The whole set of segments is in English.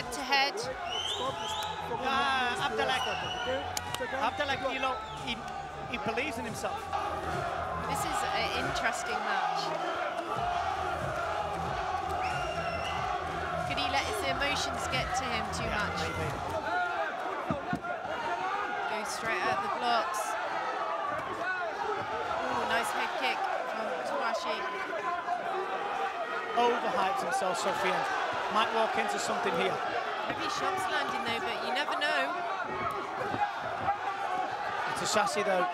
head-to-head. Ah, Abdelak. Abdelak, you know, he, he believes in himself. This is an interesting match. Could he let his emotions get to him too Yeah, much? maybe. Goes straight out the blocks. Ooh, nice head kick from Touchassie. Overhyped himself, Soufian. Might walk into something here. Heavy shots landing though, but you never know. It's a chassis though.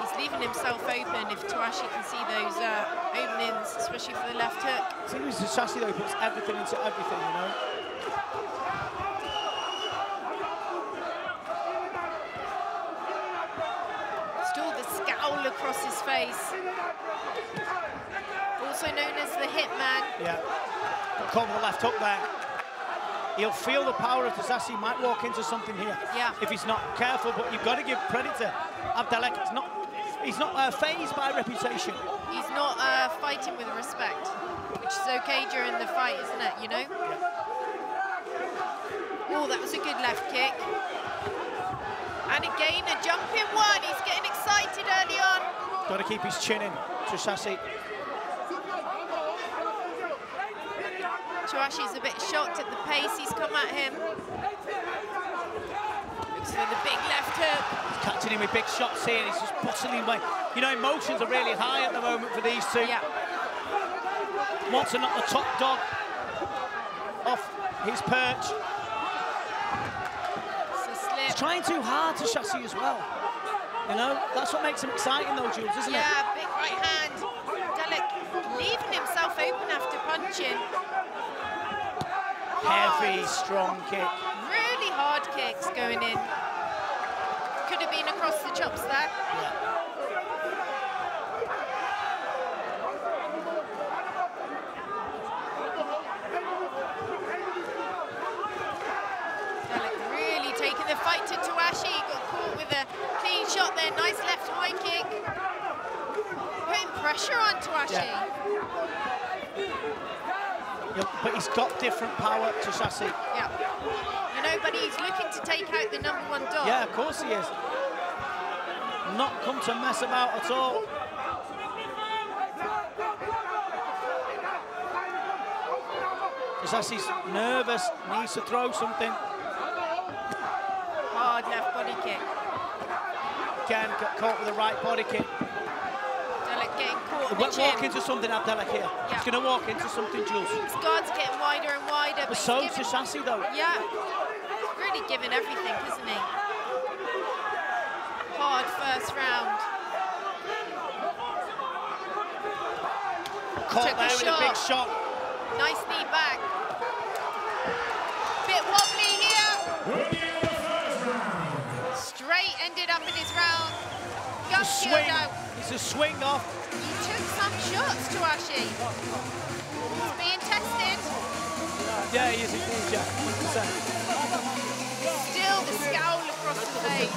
He's leaving himself open if Touchassie can see those uh, openings, especially for the left hook. I think it's a chassis though, puts everything into everything, you know? Still the scowl across his face. Also known as the Hitman. Yeah. Caught with the left hook there. He'll feel the power of Touchassie, might walk into something here. Yeah. If he's not careful, but you've got to give credit to Abdelek. He's not, he's not uh, phased by reputation. He's not uh, fighting with respect, which is okay during the fight, isn't it, you know? Oh, that was a good left kick. And again, a jumping one. He's getting excited early on. Got to keep his chin in, Touchassie. Touchassie's a bit shocked at the pace he's come at him. Looks for the big left hook. Catching him with big shots here, he's just bustling away. You know, emotions are really high at the moment for these two. Yeah. Wants to knock the top dog off his perch. It's a slip. He's trying too hard to chassis as well. You know, that's what makes him exciting though, Jules, isn't it? Yeah, big right hand. Delic leaving himself open after punching. Heavy, strong kick. Really hard kicks going in. Could have been across the chops there. Delic really taking the fight to Touchassie. Got caught with a clean shot there. Nice left high kick. Putting on Touchassie. Yeah. But he's got different power Touchassie. Yeah. You know, but he's looking to take out the number one dog. Yeah, of course he is. Not come to mess about at all. Chassis's nervous, needs to throw something. Hard left body kick. Again, got caught with the right body kick. Delic getting caught. He in won't walk into something, Abdelak here. Yeah. He's going to walk into something, Jules. His guard's getting wider and wider. But he's so Touchassie, though. Yeah. He's really giving everything, isn't he? Hard first round. Caught there with a big shot. shot. Nice knee back. Bit wobbly here. Straight ended up in his round. Young Swing. Kyoto. It's a swing off. Took some shots, Touchassie. He's being tested. Yeah, he is indeed, yeah. 100%. Still the scowl across the face.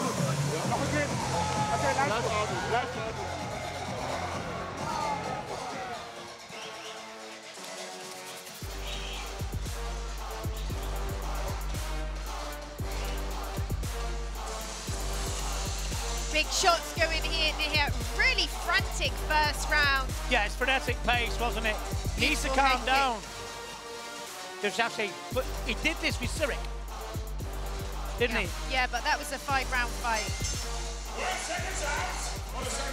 Big shots going here, here. Really frantic first round. Yeah, it's frenetic pace, wasn't it? Needs to calm down. There's actually, but he did this with Ciric, didn't Yeah. yeah, but that was a five round fight.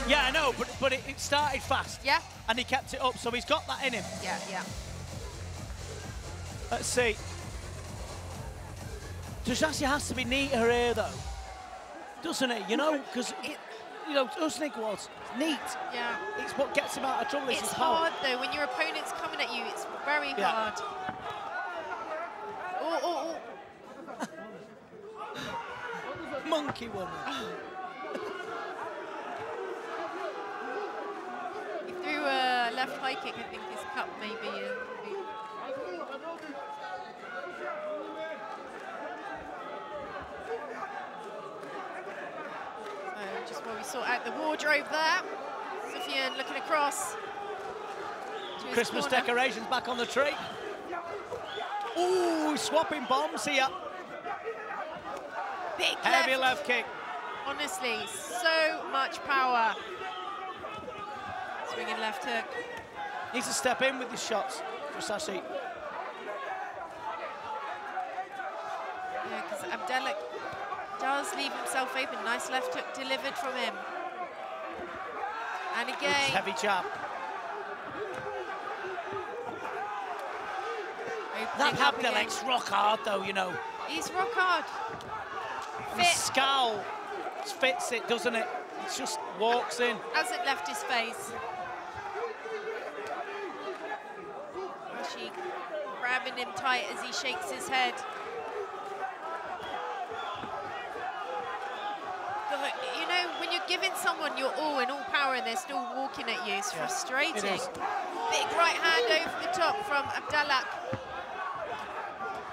Yeah, I know, but but it, it started fast. Yeah? And he kept it up, so he's got that in him. Yeah, yeah. Let's see. Touchassie has to be neater here, though, doesn't he? You know, because you know Usnik was neat. Yeah. It's what gets him out of trouble. It's power. hard though, when your opponent's coming at you, it's very Yeah. hard. Oh, oh, oh. Monkey woman. He threw a left high kick, I think his cup maybe. Uh, maybe. So just while we sort out the wardrobe there, Soufian looking across. Christmas decorations back on the tree. Ooh, swapping bombs here. Big Heavy left. left kick. Honestly, so much power. Swinging left hook. Needs to step in with his shots for Sashi. Yeah, because Abdelak does leave himself open. Nice left hook delivered from him. And again, Heavy jab. That opening up again. Abdelek's rock hard though, you know. He's rock hard. His Fit, scowl fits it, doesn't it? It just walks in. hasn't left his face. Rashi grabbing him tight as he shakes his head. God, You know, when you're giving someone your all and all power and they're still walking at you, it's Yeah, frustrating. is. Big right hand over the top from Abdallah.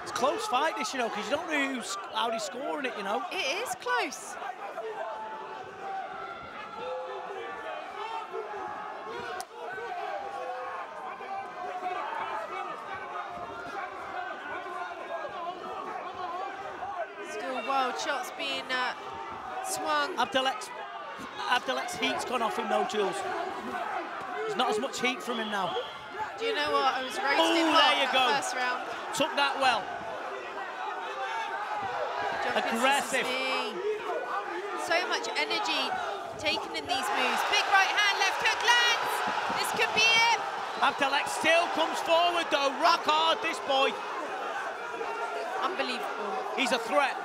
It's a close fight this, you know, because you don't know who's, how he's scoring it, you know. It is close. Still wild shots being uh, swung. Abdelek's, Abdelek's heat's gone off him though, Jules. There's not as much heat from him now. Do you know what? I was roasting Oh, hot there you go. first round. Took that well. Jumping Aggressive. So much energy taken in these moves. Big right hand, left hook lands. This could be it. Abdelek still comes forward though, rock hard, this boy. Unbelievable. He's a threat.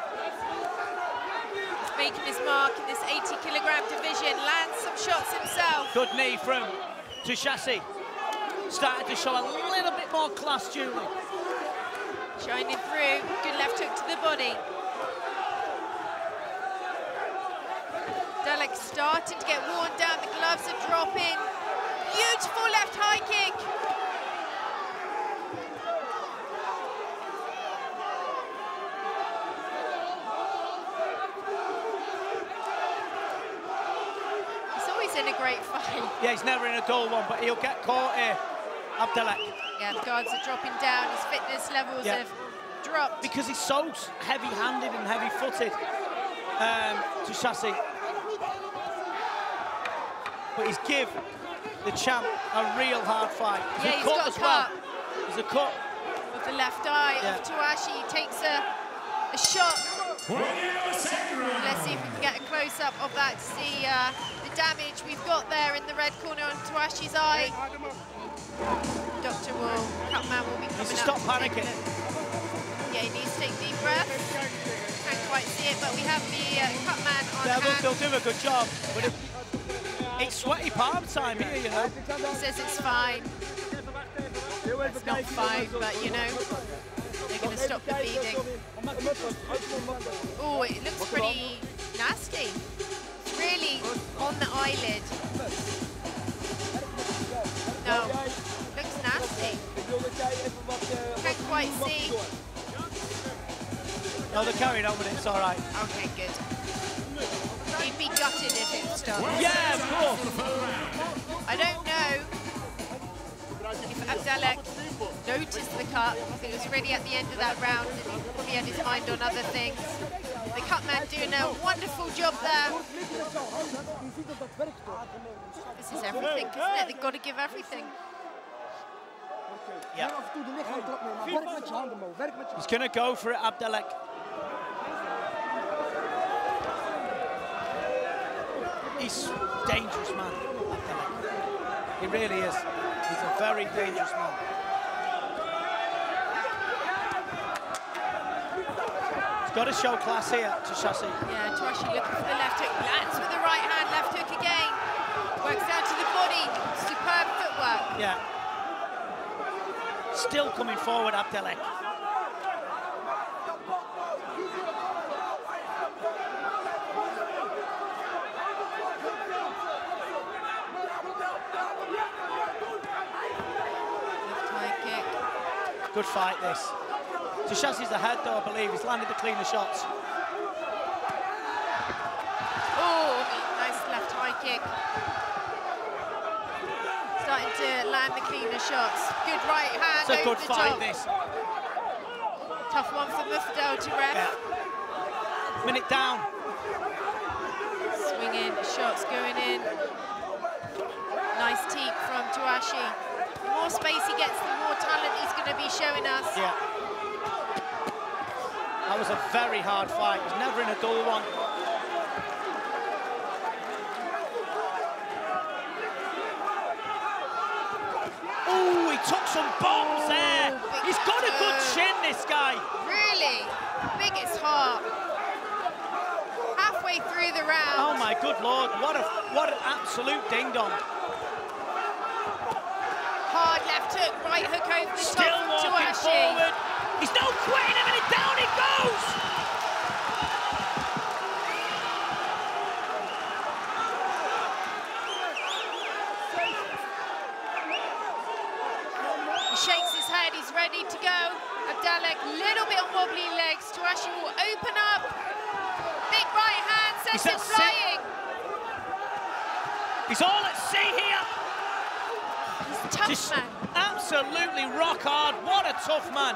Making his mark in this 80 kilogram division. Lands some shots himself. Good knee from Touchassie. Started to show a little bit more class, Julie. Shining through. Good left hook to the body. Dalek starting to get worn down. The gloves are dropping. Beautiful left high kick. He's always in a great fight. Yeah, he's never in a dull one, but he'll get caught here. Abdelek. Yeah, the guards are dropping down. His fitness levels Yeah. have dropped. Because he's so heavy-handed and heavy-footed, um, Touchassie. But he's give the champ a real hard fight. There's Yeah, a he's cut got a as well. cut. There's a cut. with the left eye Yeah. of Touchassie. He takes a, a shot. Let's see if we can get a close-up of that to see uh, the damage we've got there in the red corner on Touchassie's eye. Doctor will, Cutman will be coming up. stop panicking. Yeah, he needs to take deep breaths. Can't quite see it, but we have the uh, Cutman on They'll, hand. they'll do a good job. But it, it's sweaty palm time here, you know. He says it's fine. It's not fine, but you know, they're going to stop the bleeding. Oh, it looks pretty nasty. Really on the eyelid. No, looks nasty. Can't quite see. No, they're carrying on with it, it's all right. Okay, good. He'd be gutted if it stopped. Yeah, of course. I don't know if Abdelek noticed the cut. It was really at the end of that round and he probably had his mind on other things. The cut man doing a wonderful job there. This is everything, isn't it? They've got to give everything. Yeah. He's going to go for it, Abdelek. He's dangerous man, Abdelek. He really is. He's a very dangerous man. Got to show class here Touchassie. Yeah, Touchassie looking for the left hook. Lands with the right hand, left hook again. Works down to the body. Superb footwork. Yeah. Still coming forward, Abdelek. Left high kick. Good fight, this. Touchassie's ahead, though, I believe. He's landed the cleaner shots. Oh, nice left high kick. Starting to land the cleaner shots. Good right hand It's a good the fight, top. this. Tough one for Mufdal to ref. Yeah. Minute down. Swinging, shots going in. Nice teak from Touchassie. The more space he gets, the more talent he's going to be showing us. Yeah. That was a very hard fight. It was never in a dull one. Oh, he took some bombs there. Oh, He's got a good chin, this guy. Really? Biggest heart. Halfway through the round. Oh my good lord, what a what an absolute ding dong. Hard left hook, right hook over the Still top from walking forward. He's no quitting him and it down goes. He shakes his head, he's ready to go. Abdalek, little bit on wobbly legs. Touchassie will open up. Big right hand, sends him flying. He's all at sea here. He's a tough Just man. absolutely rock hard. What a tough man.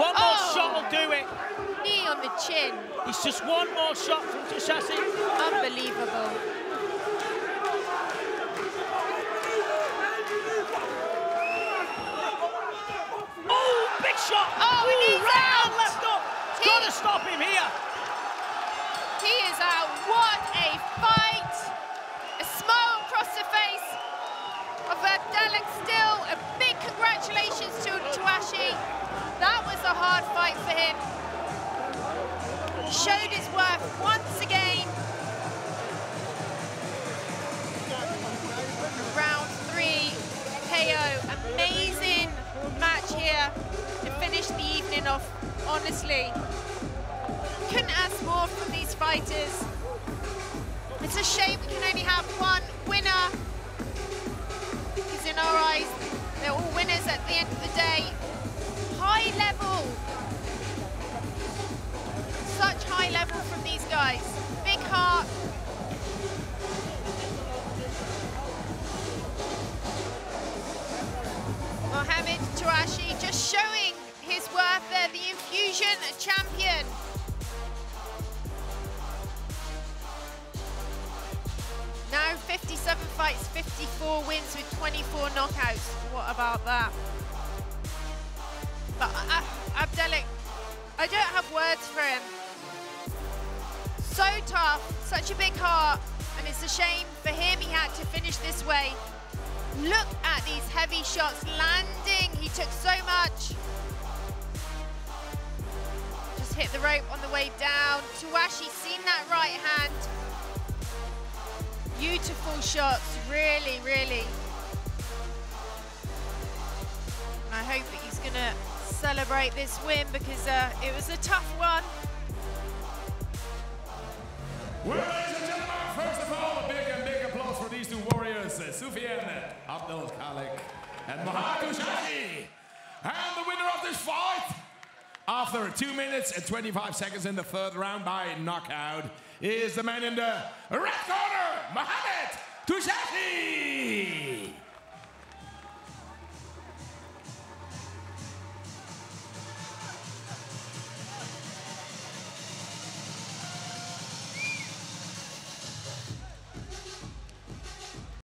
One more Oh. shot will do it. Knee on the chin. It's just one more shot from Touchassie. Unbelievable. Oh, big shot. Oh, and he's right out. left up. It's got to stop him here. He is out. What a fight! A smile across the face of Abdalek still. A big congratulations hard fight for him. Showed his worth once again. Round three, KO. Amazing match here to finish the evening off, honestly couldn't ask more from these fighters. It's a shame we can only have one winner. Big heart. Mohamed Touchassie just showing his worth there, the Enfusion champion. Now 57 fights, 54 wins with 24 knockouts. What about that? But uh, Abdelik, I don't have words for him. So tough, such a big heart, and it's a shame for him he had to finish this way. Look at these heavy shots landing. He took so much. Just hit the rope on the way down. Touchassie seen that right hand. Beautiful shots, really, really. I hope that he's gonna celebrate this win because uh, it was a tough one. Well, ladies and gentlemen, first of all, a big and big applause for these two warriors, uh, Soufiane Abdul Khalik and Mohamed Touchassie. And the winner of this fight, after 2 minutes and 25 seconds in the third round by knockout, is the man in the red corner, Mohamed Touchassie.